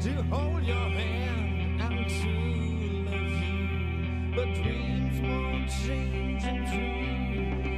to hold your hand and to love you. But dreams won't change into.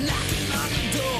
Knocking on the door